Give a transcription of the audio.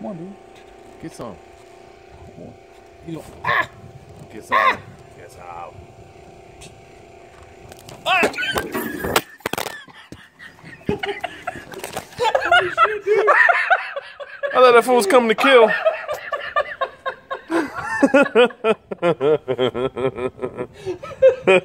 Come on, dude. Get some. Come on. You know, ah! Get some. Ah! Get some. Ah! I thought that fool was coming to kill.